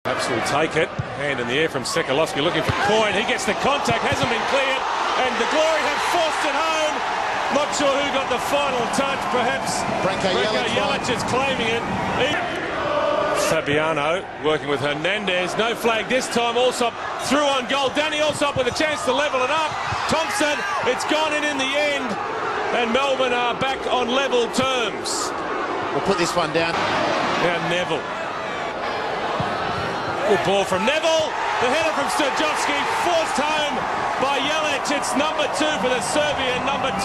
Perhaps will take it. Hand in the air from Sekulowski looking for Coyne. He gets the contact, hasn't been cleared. And the Glory have forced it home. Not sure who got the final touch. Perhaps Branko Jelic Jelic is claiming it. Fabiano working with Hernandez. No flag this time. Allsop through on goal. Danny Allsop with a chance to level it up. Thompson, it's gone in in the end. And Melbourne are back on level terms. We'll put this one down. Now Neville. Good ball from Neville. The header from Sterjovski forced home by Jelic. It's number two for the Serbian, number two.